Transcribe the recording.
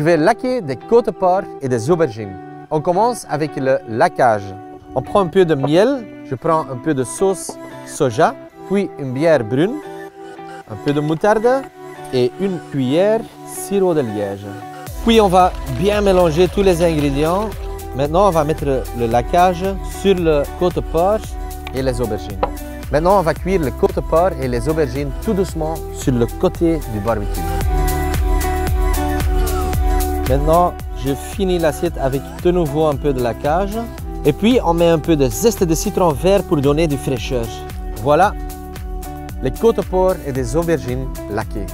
Je vais laquer des côtes de et des aubergines. On commence avec le laquage. On prend un peu de miel, je prends un peu de sauce soja, puis une bière brune, un peu de moutarde et une cuillère sirop de liège. Puis on va bien mélanger tous les ingrédients. Maintenant, on va mettre le laquage sur le côte porc et les aubergines. Maintenant, on va cuire le côte porc et les aubergines tout doucement sur le côté du barbecue. Maintenant, je finis l'assiette avec de nouveau un peu de laquage. Et puis, on met un peu de zeste de citron vert pour donner du fraîcheur. Voilà, les côtes porc et des aubergines laquées.